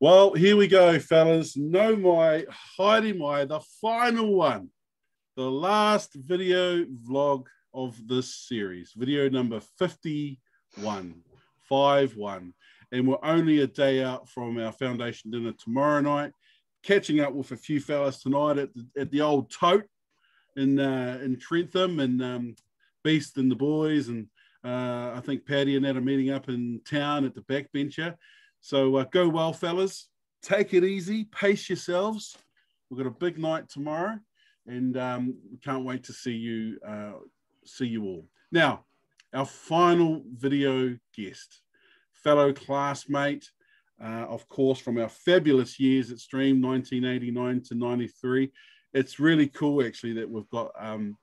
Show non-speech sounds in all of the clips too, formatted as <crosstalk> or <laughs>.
Well, here we go, fellas. No my Heidi my the final one, the last video vlog of this series, video number 51, 5 1. And we're only a day out from our foundation dinner tomorrow night. Catching up with a few fellas tonight at the, at the old tote in uh, in Trentham and um, Beast and the boys. And uh, I think Paddy and that are meeting up in town at the backbencher. So uh, go well, fellas. Take it easy. Pace yourselves. We've got a big night tomorrow, and um, we can't wait to see you. Uh, see you all. Now, our final video guest, fellow classmate, uh, of course, from our fabulous years at Stream, 1989 to 93. It's really cool, actually, that we've got um,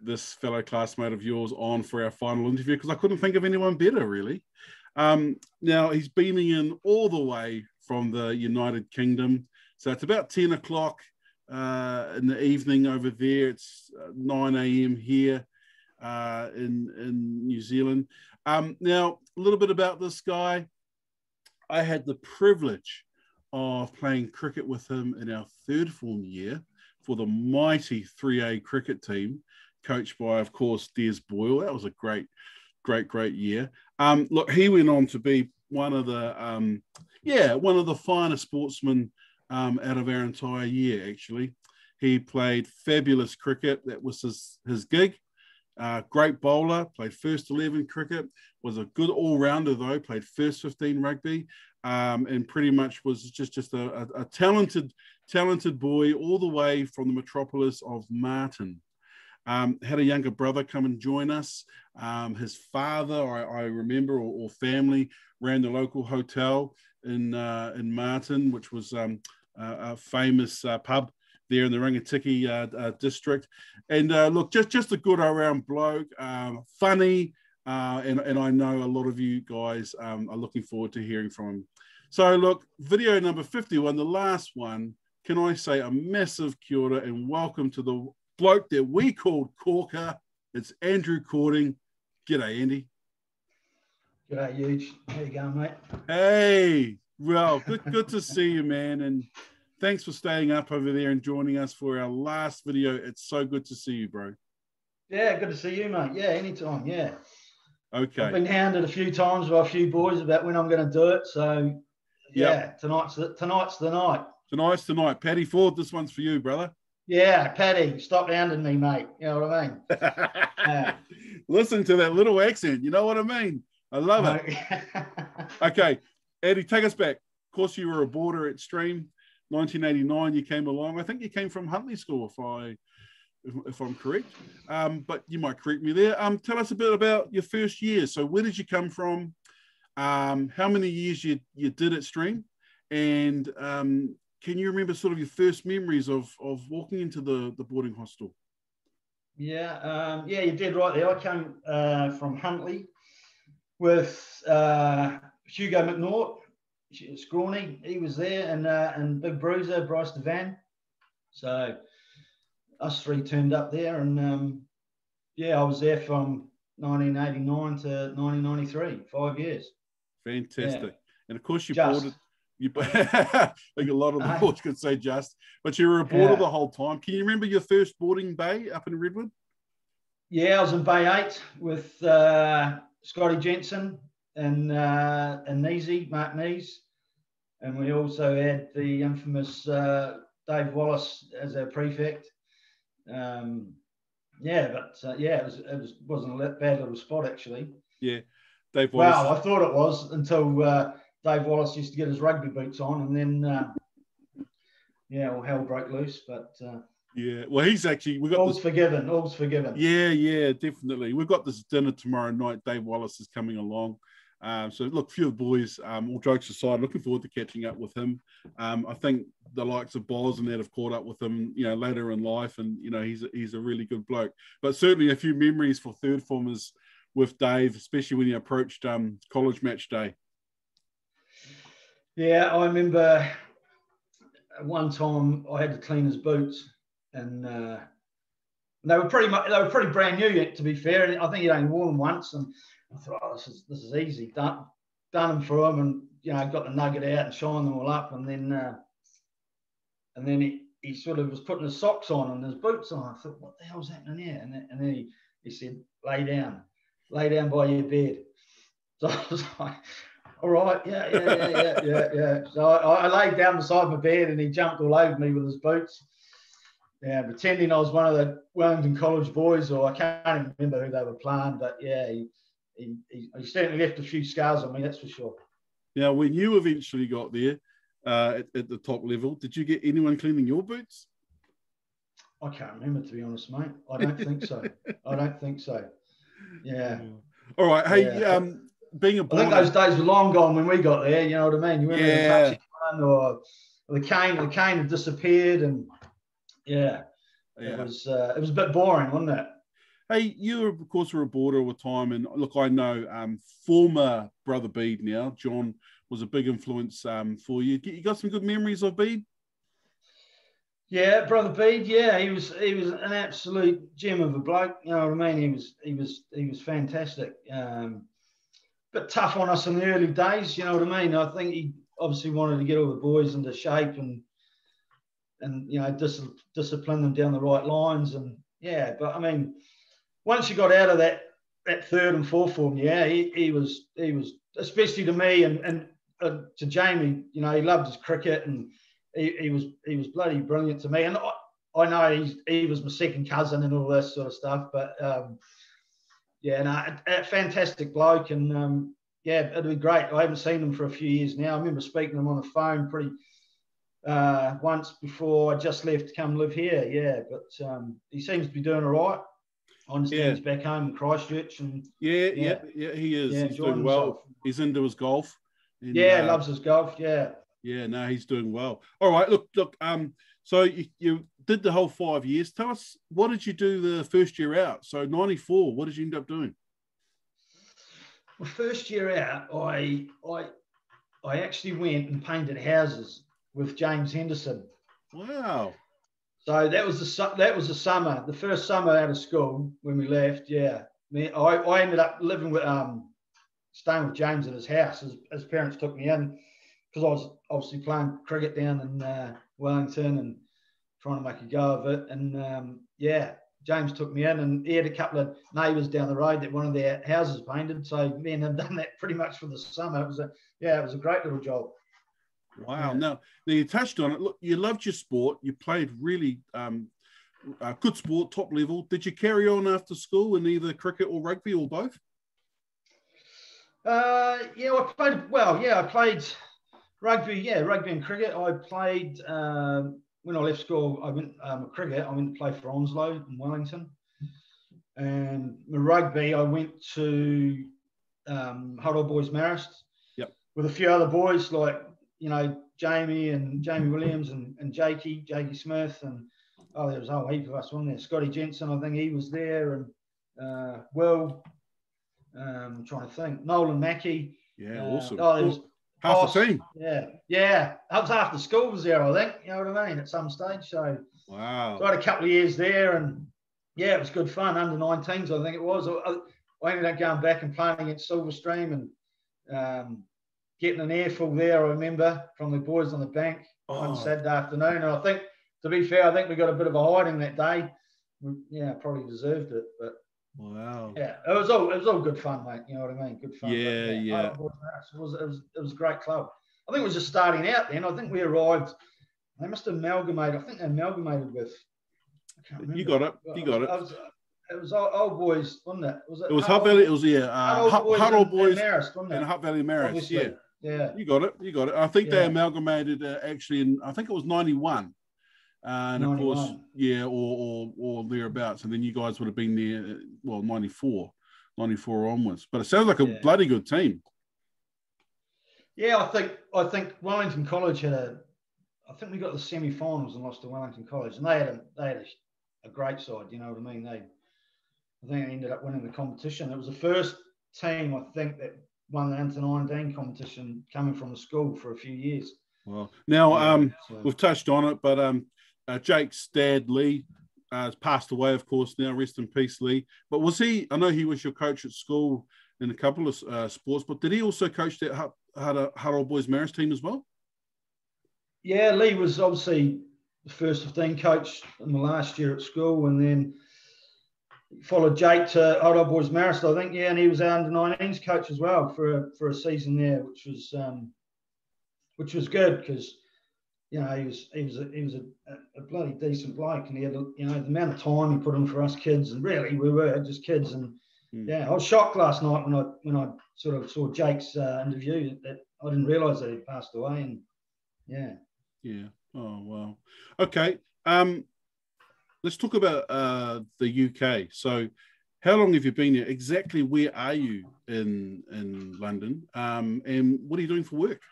this fellow classmate of yours on for our final interview because I couldn't think of anyone better, really. Um, now, he's beaming in all the way from the United Kingdom. So it's about 10 o'clock uh, in the evening over there. It's uh, 9 a.m. here uh, in, in New Zealand. Um, now, a little bit about this guy. I had the privilege of playing cricket with him in our third form year for the mighty 3A cricket team, coached by, of course, Des Boyle. That was a great, great, great year. Um, look, he went on to be one of the, um, yeah, one of the finest sportsmen um, out of our entire year, actually. He played fabulous cricket. That was his, his gig. Uh, great bowler, played first 11 cricket, was a good all rounder, though, played first 15 rugby, um, and pretty much was just, just a, a, a, talented, talented boy all the way from the metropolis of Marton. Um, had a younger brother come and join us. Um, his father, I, I remember, or, or, family, ran the local hotel in uh, in Marton, which was um, a, a famous uh, pub there in the Rangitikei uh, uh, district. And uh, look, just just a good around bloke, um, funny, uh, and and I know a lot of you guys um, are looking forward to hearing from him. So look, video number fifty-one, the last one. Can I say a massive kia ora and welcome to the bloke that we called Corker. It's Andrew Cording. G'day, Andy. G'day, huge. How you going, mate? Hey, well, good, good to see you, man. And thanks for staying up over there and joining us for our last video. It's so good to see you, bro. Yeah, good to see you, mate. Yeah, anytime. Yeah. Okay. I've been hounded a few times by a few boys about when I'm going to do it. So, yeah, yep. tonight's the, tonight's the night. Tonight's the night. Paddy Ford, this one's for you, brother. Yeah, Paddy, stop hounding me, mate. You know what I mean? yeah. <laughs> Listen to that little accent. You know what I mean? I love it. <laughs> okay, Eddie, take us back. Of course, you were a boarder at Stream. 1989, you came along. I think you came from Huntley School, if I if, if I'm correct. Um, but you might correct me there. Um, tell us a bit about your first year. So, where did you come from? Um, how many years you you did at Stream, and um, can you remember sort of your first memories of of walking into the the boarding hostel? Yeah, um, yeah, you did right there. I came uh, from Huntley with uh, Hugo McNaught, Scrawny. He was there, and uh, and Big Bruiser Bryce Devan. So us three turned up there, and um, yeah, I was there from 1989 to 1993, five years. Fantastic. Yeah. And of course, you Just. boarded you, I <laughs> <laughs> think a lot of the boards could say just, but you were a boarder yeah. the whole time. Can you remember your first boarding bay up in Redwood? Yeah, I was in Bay Eight with uh, Scotty Jensen and uh, and Neasy, Mark Nees, and we also had the infamous uh, Dave Wallace as our prefect. Um, yeah, but uh, yeah, it was it was wasn't a bad little spot actually. Yeah, Dave Wallace. Well, I thought it was until uh, Dave Wallace used to get his rugby boots on, and then uh, yeah, well, hell broke loose. But uh, yeah, well, he's actually we got all's this, forgiven, all's forgiven. Yeah, yeah, definitely. We've got this dinner tomorrow night. Dave Wallace is coming along. Um, so look, few of the boys, um, all jokes aside, looking forward to catching up with him. Um, I think the likes of Boz and that have caught up with him, you know, later in life, and you know, he's a, he's a really good bloke. But certainly a few memories for third formers with Dave, especially when he approached um, college match day. Yeah, I remember one time I had to clean his boots, and uh, they were pretty much they were pretty brand new. Yet, to be fair, I think he'd only worn them once, and I thought, oh, this is this is easy. Done done them for him, and you know, got the nugget out and shined them all up, and then uh, and then he, he sort of was putting his socks on and his boots on. I thought, what the hell's happening here? And then, and then he, he said, lay down, lay down by your bed. <laughs> So I was like, all right, yeah, yeah, yeah, yeah, yeah, yeah. So I, I laid down beside my bed and he jumped all over me with his boots. Yeah, pretending I was one of the Wellington College boys, or I can't even remember who they were playing, but yeah, he, he, he, certainly left a few scars on me, that's for sure. Now, when you eventually got there uh, at, at the top level, did you get anyone cleaning your boots? I can't remember, to be honest, mate. I don't think so. <laughs> I don't think so. Yeah. All right. Hey, yeah. um, being a I think those days were long gone when we got there. You know what I mean? You weren't yeah. one or, or the cane. The cane had disappeared, and yeah, yeah. it was uh, it was a bit boring, wasn't it? Hey, you of course were a boarder all the time, and look, I know um, former brother Bede now, John was a big influence um, for you. You got some good memories of Bede? Yeah, brother Bede. Yeah, he was he was an absolute gem of a bloke. You know what I mean? He was he was he was fantastic. Um, but tough on us in the early days. You know what I mean? I think he obviously wanted to get all the boys into shape and and you know dis- discipline them down the right lines. And yeah, but I mean, once you got out of that that third and fourth form, yeah, he, he was he was especially to me and and uh, to Jamie. You know, he loved his cricket and he, he was he was bloody brilliant to me. And I, I know he was my second cousin and all this sort of stuff, but um, yeah, no, a, a, fantastic bloke, and um, yeah, it'd be great. I haven't seen him for a few years now. I remember speaking to him on the phone pretty uh, once before I just left to come live here. Yeah, but um, he seems to be doing all right. I understand yeah. he's back home in Christchurch, and yeah, yeah, yeah, he is. Yeah, he's doing well. Himself. He's into his golf. And, yeah, uh, loves his golf. Yeah, yeah, no, he's doing well. All right, look, look. Um, so you, you did the whole five years. Tell us, what did you do the first year out? So ninety four. What did you end up doing? Well, first year out, I I I actually went and painted houses with James Henderson. Wow. So that was the that was the summer, the first summer out of school when we left. Yeah, me, I, I ended up living with um staying with James at his house. His, his parents took me in because I was obviously playing cricket down in uh, Wellington and trying to make a go of it. And um, yeah, James took me in, and he had a couple of neighbours down the road that one of their houses painted. So me and him <laughs> done that pretty much for the summer. It was a yeah, it was a great little job. Wow. Yeah. Now, now you touched on it. Look, you loved your sport. You played really um, uh, good sport, top level. Did you carry on after school in either cricket or rugby or both? Uh, yeah, I played well. Yeah, I played Rugby, yeah, rugby and cricket. I played um, when I left school. I went um, cricket. I went to play for Onslow in Wellington, and my rugby. I went to um, Hutt Old Boys Marist. Yep. With a few other boys like you know Jamie and Jamie Williams and, and Jakey, Jakey Smith, and oh, there was a whole heap of us, wasn't there? Scotty Jensen, I think he was there, and uh, Will. Um, I'm trying to think. Nolan Mackey. Yeah, uh, awesome. Oh, there was Half the team. Yeah, yeah. That was half the school was there, I think. You know what I mean? At some stage. So wow. So I had a couple of years there, and yeah, it was good fun. Under 19s, I think it was. I, I ended up going back and playing against Silverstream and um, getting an earful there. I remember from the boys on the bank oh. on Saturday afternoon, and I think, to be fair, I think we got a bit of a hiding that day. We, yeah, probably deserved it, but Wow. Yeah, it was all it was all good fun, mate. You know what I mean? Good fun. Yeah, but, yeah. It was, it was it was a great club. I think it was just starting out then. I think we arrived. They must have amalgamated. I think they amalgamated with. You got it. You got it. Was, it was old, old, boys, wasn't it? Was it, it was Hutt Valley. It was yeah. Uh, Hutt Old boys, boys Marist, wasn't it? and Hutt Valley Marist. Yeah. Yeah. You got it. You got it. I think yeah. they amalgamated uh, actually in. I think it was ninety one and of course, yeah, or, or or thereabouts. And then you guys would have been there, well, 94, 94 onwards. But it sounds like a yeah. bloody good team. Yeah, I think I think Wellington College had a. I think we got the semi-finals and lost to Wellington College, and they had a they had a, a great side. You know what I mean? They, I think they ended up winning the competition. It was the first team I think that won the under 19 competition coming from the school for a few years. Well, now um, so. we've touched on it, but um, uh, Jake's dad, Lee, uh, has passed away, of course, now. Rest in peace, Lee. But was he, I know he was your coach at school in a couple of uh, sports, but did he also coach at Hutt, Old Boys Marist team as well? Yeah, Lee was obviously the first 15 coach in the last year at school, and then followed Jake to Hutt Old Boys Marist, I think. Yeah, and he was our under 19s coach as well for a, for a season there, which was um, which was good because you know, he was he was a, he was a, a, bloody decent bloke, and he had a, you know the amount of time he put in for us kids, and really we were just kids, and mm. yeah, I was shocked last night when I when I sort of saw Jake's uh, interview that I didn't realise that he passed away, and yeah, yeah, oh wow, okay, um, let's talk about uh, the UK. So, how long have you been here? Exactly where are you in in London, um, and what are you doing for work?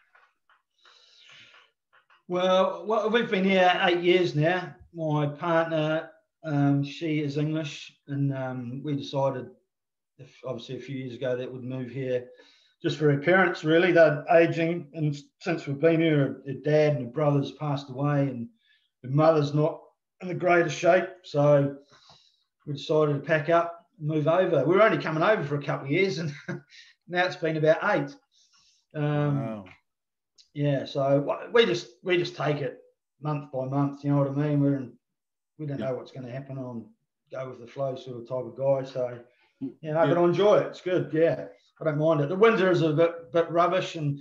Well, well, we've been here eight years now. My partner, um, she is English, and um, we decided, if, obviously, a few years ago that we'd move here just for her parents. Really, they're aging, and since we've been here, her, dad and her brothers passed away, and her mother's not in the greatest shape. So we decided to pack up, move over. We were only coming over for a couple of years, and <laughs> now it's been about eight. Um, wow yeah, so we just we just take it month by month. You know what I mean? We're in, we don't yeah. know what's going to happen. on go with the flow sort of type of guy. So you know, yeah. but I enjoy it. It's good. Yeah, I don't mind it. The winter is a bit bit rubbish and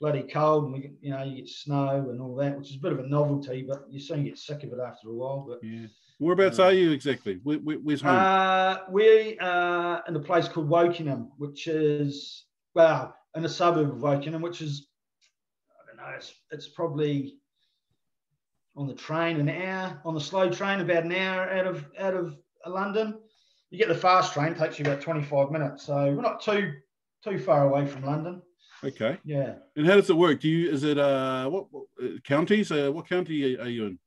bloody cold, and we you know you get snow and all that, which is a bit of a novelty. But you soon get sick of it after a while. But yeah. Whereabouts uh, are you exactly? Where, where, where's home? Uh, we are in a place called Wokingham, which is well in a suburb of Wokingham, which is it's, it's probably on the train an hour, on the slow train about an hour out of out of London. You get the fast train, takes you about 25 minutes. So we're not too too far away from London. Okay. Yeah. And how does it work? Do you is it uh what, what uh, counties? Uh, what county are you in?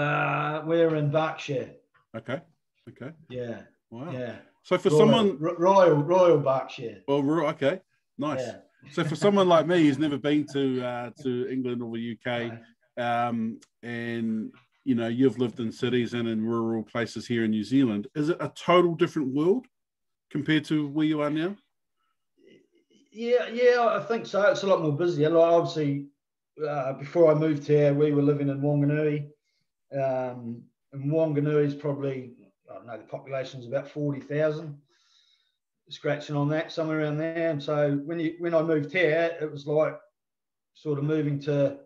Uh, we're in Berkshire. Okay. Okay. Yeah. Wow. Yeah. So for Royal, someone Royal Royal Berkshire. Well, okay. Nice. Yeah. So for someone like me who's never been to uh, to England or the UK, um, and you know you've lived in cities and in rural places here in New Zealand, is it a total different world compared to where you are now? Yeah, yeah, I think so. It's a lot more busy. Like obviously, uh, before I moved here, we were living in Wanganui, um, and Wanganui is probably I don't know the population is about forty thousand scratching on that somewhere around there. And so when you when I moved here, it was like sort of moving to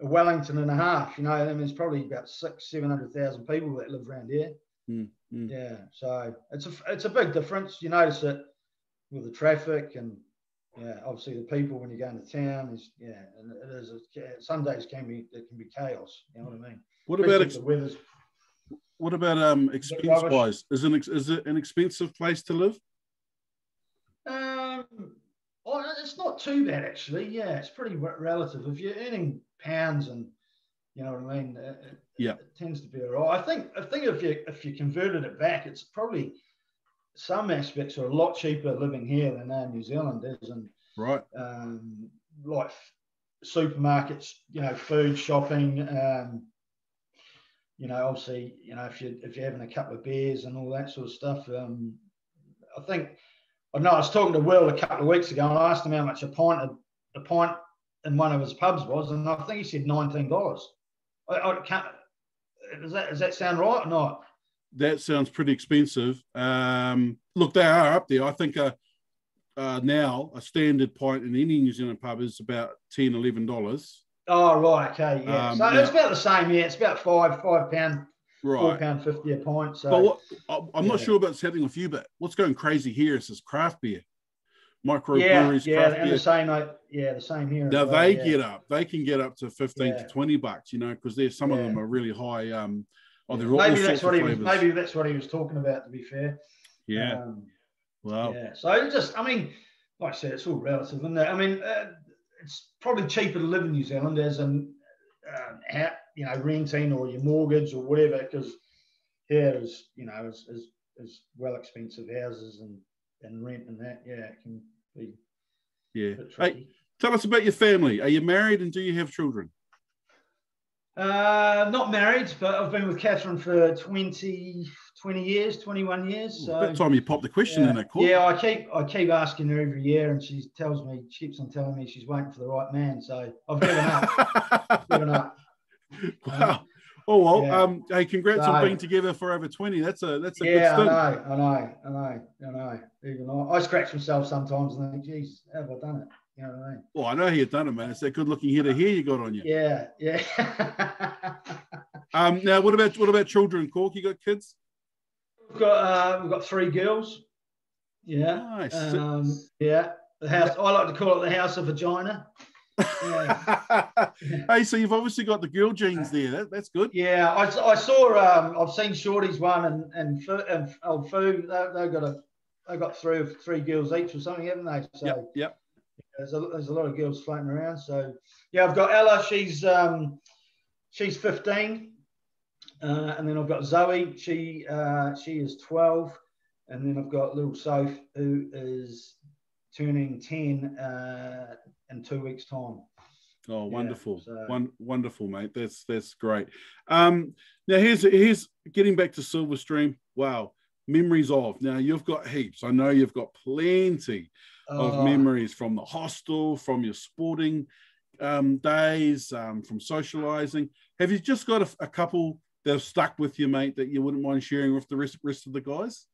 a Wellington and a half. You know, I mean, there's probably about six, seven hundred thousand people that live around here. Mm, mm. Yeah, so it's a it's a big difference. You notice it with the traffic and yeah, obviously the people when you go into town is yeah, and it is. some days can be it can be chaos. You know what I mean? What about ex- the weather's what about um expense wise? Is it is it an expensive place to live? Um, well, it's not too bad actually. Yeah, it's pretty relative. If you're earning pounds and you know what I mean, it, yeah, it tends to be all right. I think I think if you if you converted it back, it's probably some aspects are a lot cheaper living here than in New Zealand is, and right, um, like supermarkets, you know, food shopping. Um, you know, obviously, you know, if you if you're having a couple of beers and all that sort of stuff, um, I think I know I was talking to Will a couple of weeks ago and I asked him how much a pint a pint in one of his pubs was, and I think he said nineteen dollars. I, I, can't. Does that does that sound right or not? That sounds pretty expensive. Um, look, they are up there. I think uh, uh, now a standard pint in any New Zealand pub is about 10 dollars. Oh right, okay, yeah. Um, so now, it's about the same. Yeah, it's about five five pound right. four pound fifty a pint. So, but what, I'm yeah. not sure about what's happening with you, but what's going crazy here is this craft beer, micro yeah, breweries, yeah, and beer. the same, like, yeah, the same here. Now well, they yeah. get up, they can get up to fifteen to twenty bucks, you know, because there's some of them are really high. Um, oh, they're maybe that's what he was. Maybe that's what he was talking about. To be fair. Yeah. Um, wow. Yeah. So just, I mean, like I said, it's all relative, isn't it? I mean, uh, it's probably cheaper to live in New Zealand as an, uh, you know, renting or your mortgage or whatever, because here is you know as as, as well expensive houses and and rent and that yeah it can be yeah hey, tell us about your family are you married and do you have children uh not married but i've been with catherine for 20 20 years, 21 years. So That time you popped the question yeah, in, of course. yeah, I keep I keep asking her every year, and she tells me she keeps on telling me she's waiting for the right man. So I've given up. <laughs> given up. <laughs> wow. Oh well, Yeah. um, hey, congrats on being together for over twenty. That's a that's a Yeah, I good know, stint. I know, I know, I know. Even I, I scratch myself sometimes and think, geez, how have I done it? You know what I mean? Well, I know you've done it, man. It's that good-looking head of hair you got on you. Yeah, yeah. Um, now, what about what about children? Cork, you got kids? we've got uh, we've got three girls. Yeah. Nice. Um, yeah. The house. I like to call it the house of vagina. Yeah. <laughs> hey, so you've obviously got the girl genes there. That, that's good. Yeah, I, I saw. Um, I've seen Shorty's one and and Fu, and old Fu. They, they've got a. They got three three girls each or something, haven't they? So Yep, yep. there's a there's a lot of girls floating around. So yeah, I've got Ella. She's um, she's 15, uh, and then I've got Zoe. She uh, she is 12, and then I've got little Soph who is turning 10 uh, in two weeks' time. Oh, wonderful, so- One, wonderful, mate. That's that's great. Um, now here's here's getting back to Silverstream. Wow, memories of. Now you've got heaps. I know you've got plenty of Oh, memories from the hostel, from your sporting um, days, um, from socializing. Have you just got a, a couple that have stuck with you, mate, that you wouldn't mind sharing with the rest rest of the guys?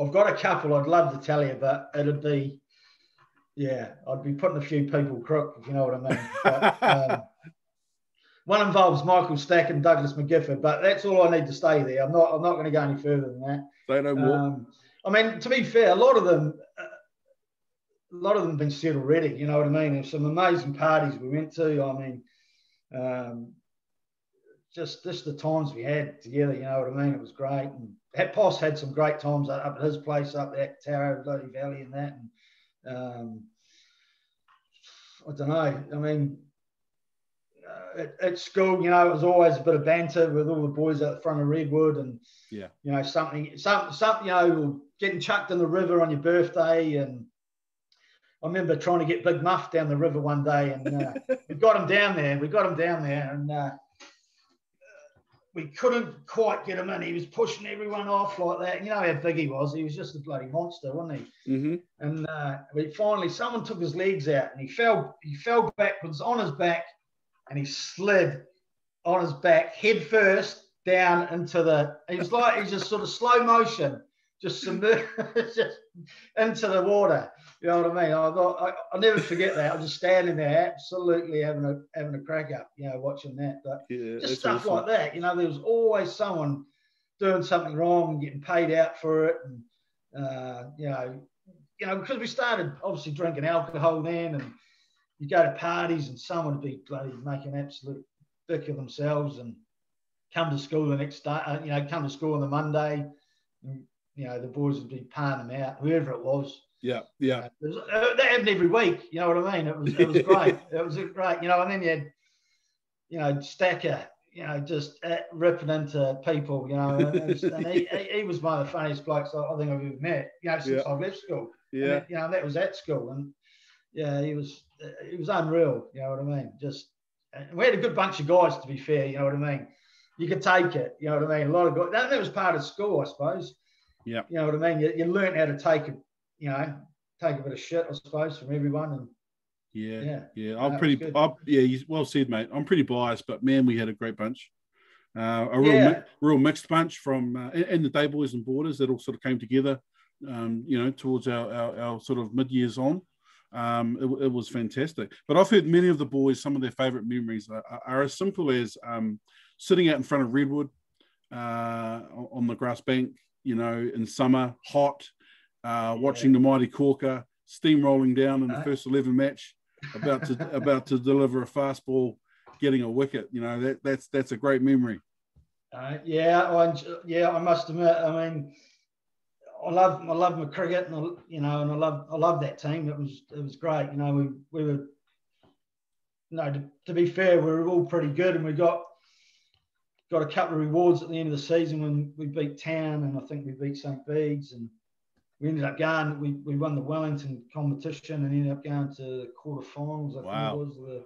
I've got a couple I'd love to tell you, but it'd be, yeah, I'd be putting a few people crook, if you know what I mean. <laughs> But, um, one involves Michael Stack and Douglas McGifford, but that's all I need to stay there. I'm not, I'm not going to go any further than that. They no more. Um, I mean, to be fair, a lot of them, a lot of them have been said already. You know what I mean? There's some amazing parties we went to. I mean, um, just just the times we had together. You know what I mean? It was great. And Poss had some great times up at his place up there, Tarot, Bloody Valley, and that. And um, I don't know. I mean. Uh, at, at school, you know, it was always a bit of banter with all the boys out the front of Redwood, and yeah. you know, something, some, something, you know, getting chucked in the river on your birthday. And I remember trying to get Big Muff down the river one day, and uh, we got him down there. We got him down there, and uh, we couldn't quite get him in. He was pushing everyone off like that. You know how big he was. He was just a bloody monster, wasn't he? Mm-hmm. And uh, we finally, someone took his legs out, and he fell. He fell backwards on his back, and he slid on his back head first down into the. He was like he was just sort of slow motion, just submerged <laughs> just into the water. You know what I mean? I thought I, I'll never forget that. I was just standing there, absolutely having a having a crack up, you know, watching that. But Yeah, just stuff awesome. like that. You know, there was always someone doing something wrong and getting paid out for it, and uh, you know, you know, because we started obviously drinking alcohol then, and you go to parties and someone would be bloody making absolute dick of themselves and come to school the next day, uh, you know, come to school on the Monday, and, you know, the boys would be paying them out, whoever it was. Yeah, yeah. Uh, it was- uh, that happened every week. You know what I mean? It was it was <laughs> great. it was great. You know, and then you had, you know, Stacker. You know, just uh, ripping into people. You know, and, was- and <laughs> he, he, was one of the funniest blokes I, I think I've ever met. You know, since Yeah. I've left school. Yeah. that- you know, that was at school, and yeah, he was he was unreal. You know what I mean? Just we had a good bunch of guys. To be fair, you know what I mean. You could take it. You know what I mean? A lot of guys. That, that was part of school, I suppose. Yeah. You know what I mean? You, you learn how to take it. You know, take a bit of shit, I suppose, from everyone, and Yeah, Yeah. yeah. I'm pretty. I'm, yeah, you, well said, mate. I'm pretty biased, but man, we had a great bunch. Uh, a real, Yeah. mi- real mixed bunch from uh, and, the day boys and borders that all sort of came together. Um, you know, towards our, our, our sort of mid years on. Um, it, it was fantastic. But I've heard many of the boys. Some of their favourite memories are, are, are as simple as um, sitting out in front of Redwood uh, on the grass bank. You know, in summer, hot, uh, watching the mighty Corker steamrolling down in the first eleven match about to <laughs> about to deliver a fastball, getting a wicket. You know that that's that's a great memory. Uh, yeah, I, yeah, I must admit. I mean, I love I love my cricket, and I, you know, and I love I love that team. It was it was great. You know, we we were. No, to, to be fair, we were all pretty good, and we got got a couple of rewards at the end of the season when we beat Town, and I think we beat St Bede's, and we ended up going. We, we won the Wellington competition and ended up going to the quarterfinals. I Wow. think it was the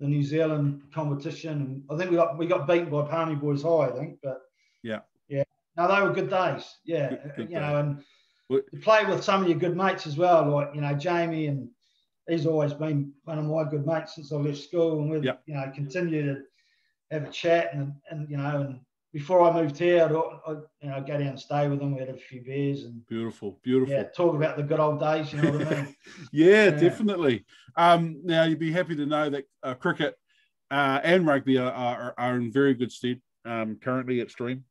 the New Zealand competition, and I think we got we got beaten by Palmy Boys High, I think, but Yeah. yeah, No, they were good days. Yeah, Good- uh, good you know, and What- to play with some of your good mates as well, like you know Jamie, and he's always been one of my good mates since I left school, and we've Yeah. you know continue to have a chat, and and you know, and before I moved here, I'd, I'd you know go down and stay with them. We had a few beers and Beautiful, beautiful. yeah, talk about the good old days. You know what I mean? <laughs> Yeah, Yeah. definitely. Um, now you'd be happy to know that uh, cricket uh, and rugby are, are, are in very good stead um, currently at Stream.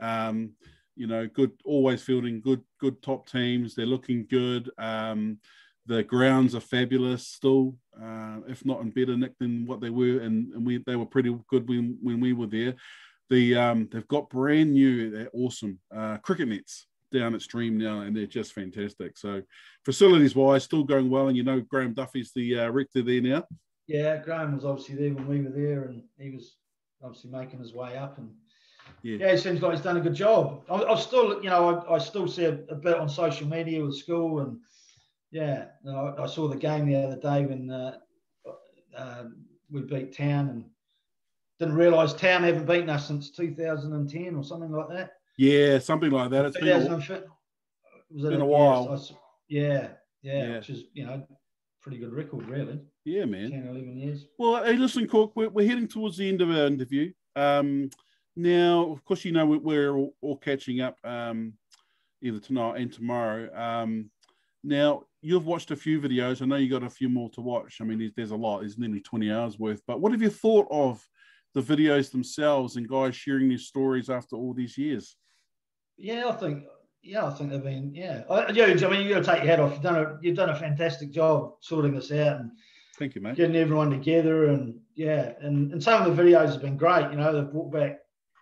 Um, you know, good, always fielding good, good top teams. They're looking good. Um, the grounds are fabulous still, uh, if not in better nick than what they were, and, and we they were pretty good when when we were there. The um, they've got brand new, they're awesome uh, cricket nets down at Stream now, and they're just fantastic. So facilities wise, still going well. And you know, Graham Duffy's the uh, rector there now. Yeah, Graham was obviously there when we were there, and he was obviously making his way up. And Yeah. yeah, it seems like he's done a good job. I, I still, you know, I, I still see a, a bit on social media with school, and yeah, I, I saw the game the other day when uh, uh, we beat Town, and didn't realise Town haven't beaten us since 2010 or something like that. Yeah, something like that. It's been a, was it been a yeah, while. so I s- yeah, yeah, Yeah. which is you know pretty good record really. yeah, man. 10, 11 years. Well, hey, listen, Cork, we're, we're heading towards the end of our interview. Um, now, of course, you know we- we're all, all catching up um, either tonight and tomorrow. Um, now, you've watched a few videos. I know you got a few more to watch. I mean, there's, a lot. There's nearly 20 hours worth. But what have you thought of the videos themselves and guys sharing their stories after all these years? Yeah, I think. Yeah, I think they've been. Yeah, I, Huge. I mean, you got to take your hat off. You've done a you've done a fantastic job sorting this out and Thank you, mate. getting everyone together. And yeah, and, and some of the videos have been great. You know, they've brought back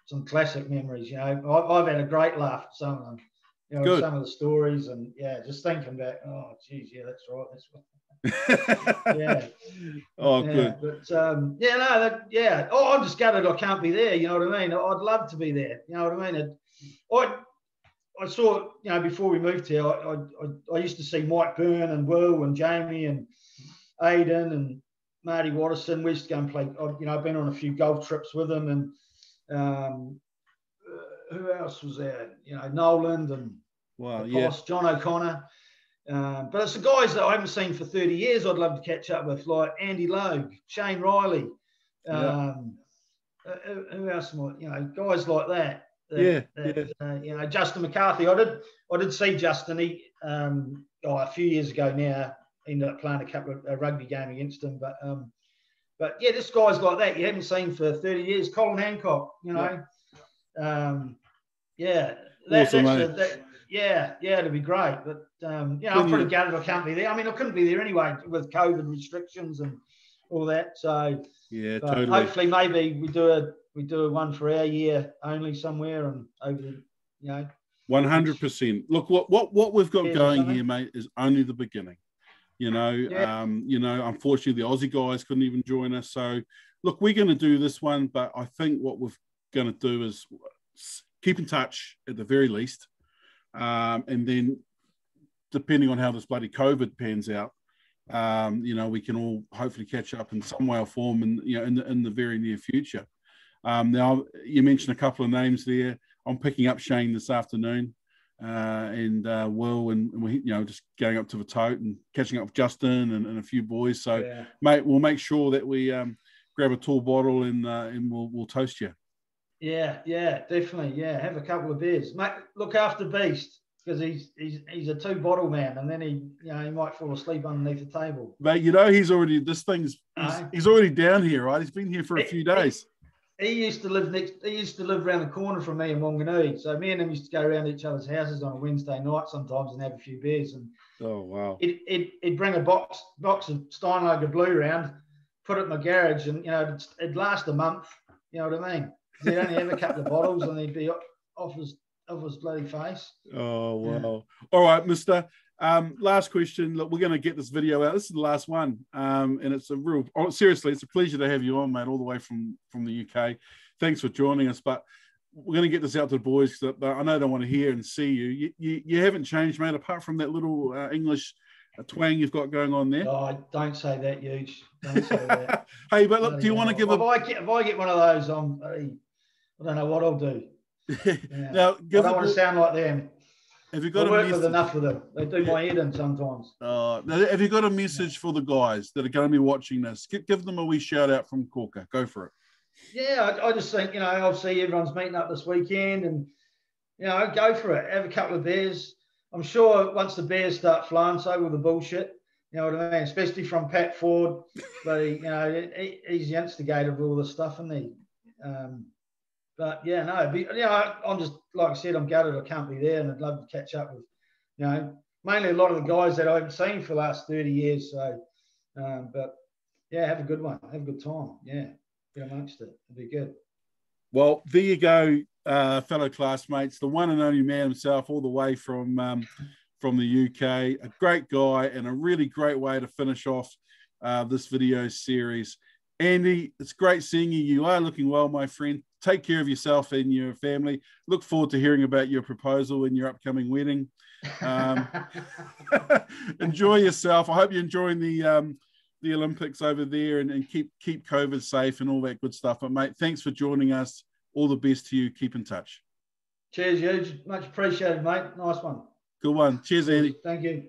some classic memories. You know, I've, I've had a great laugh at some of them. You know, Good. some of the stories and yeah, just thinking back. Oh, geez, yeah, that's right. That's what, <laughs> yeah. oh, yeah, good. But um, yeah, no, that, yeah. Oh, I'm just gutted I can't be there. You know what I mean? I'd love to be there. You know what I mean? It, I I saw you know before we moved here, I, I, I used to see Mike Byrne and Will and Jamie and Aiden and Marty Watterson. We used to go and play. I- You know, I've been on a few golf trips with them and um, who else was there? You know, Nolan and Wow, the yeah. boss, John O'Connor. Um, but it's the guys that I haven't seen for 30 years I'd love to catch up with, like Andy Logue, Shane Riley. Yeah. Um, uh, who- else? I- You know, guys like that. that- Yeah, that, Uh, you know, Justin McCarthy. I did, I did see Justin. He, um, oh, a few years ago now, ended up playing a couple of a rugby game against him. But, um, but yeah, this guy's like that. You haven't seen for 30 years. Colin Hancock. You know, um, yeah, Awesome, that's a, mate. that, yeah, yeah, it'd be great. But um, you know, I'm pretty you- gutted I can't be there. I mean, I couldn't be there anyway with COVID restrictions and all that. So Yeah, but totally. hopefully, maybe we do a we do a one for our year only somewhere and over the, you know, One hundred percent. Look, what what what we've got Yeah, going here, mate, is only the beginning. You know, Yeah. um, you know, unfortunately, the Aussie guys couldn't even join us. So, look, we're going to do this one, but I think what we're going to do is keep in touch at the very least, um, and then depending on how this bloody COVID pans out, um, you know, we can all hopefully catch up in some way or form, and you know, in the in the very near future. Um, now, you mentioned a couple of names there. I'm picking up Shane this afternoon, uh, and uh, Will, and, and we, you know, just going up to the tote and catching up with Justin and, and a few boys. So, yeah. mate, we'll make sure that we um, grab a tall bottle and uh, and we'll we'll toast you. Yeah, yeah, definitely. Yeah, have a couple of beers. Mate, look after Beast because he's he's he's a two bottle man, and then he you know he might fall asleep underneath the table. Mate, you know he's already this thing's he's, he's already down here, right? He's been here for a He- few he- days. He used to live next. He used to live around the corner from me in Wanganui. So me and him used to go around each other's houses on a Wednesday night sometimes and have a few beers. And Oh wow! he'd, he'd, he'd bring a box box of Steinlager Blue round, put it in my garage, and you know it'd, it'd last a month. You know what I mean? He'd only have a couple of bottles, and he'd be off his off his bloody face. Oh Yeah. All right, Mister. Um, last question. Look, we're going to get this video out. This is the last one, um, and it's a real. Oh, seriously, it's a pleasure to have you on, mate, all the way from from the UK. Thanks for joining us. But we're going to get this out to the boys. That I know they want to hear and see you. You, you, you haven't changed, mate, apart from that little uh, English uh, twang you've got going on there. Oh, don't say that, huge. Don't say that. <laughs> hey, but look, do you want to give hell. a If I get if I get one of those, I'm. I don't know what I'll do. <laughs> Yeah. now, I don't want to sound like them. Have you got I work with enough of them. They do my head in sometimes. Uh, have you got a message for the guys that are going to be watching this? Give, give them a wee shout out from Corker. Go for it. Yeah, I, I, just think you know, obviously everyone's meeting up this weekend, and you know, go for it. Have a couple of beers. I'm sure once the beers start flying, so will the bullshit. You know what I mean? Especially from Pat Ford, <laughs> but he, you know, he, he's the instigator of all this stuff, isn't he? Um, but yeah, no, you know, I'm just like I said, I'm gutted I can't be there, and I'd love to catch up with, you know, mainly a lot of the guys that I haven't seen for the last 30 years. So, um, but yeah, have a good one, have a good time. Yeah, get amongst it. It'll be good. Well, there you go, uh, fellow classmates. The one and only man himself, all the way from um, from the UK. A great guy and a really great way to finish off uh, this video series. Andy, it's great seeing you. You are looking well, my friend. Take care of yourself and your family. Look forward to hearing about your proposal in your upcoming wedding. Um, <laughs> <laughs> enjoy yourself. I hope you're enjoying the um, the Olympics over there and, and keep keep COVID safe and all that good stuff. But mate, thanks for joining us. All the best to you. Keep in touch. Cheers, huge. Much appreciated, mate. Nice one. Good one. Cheers, Andy. Thank you.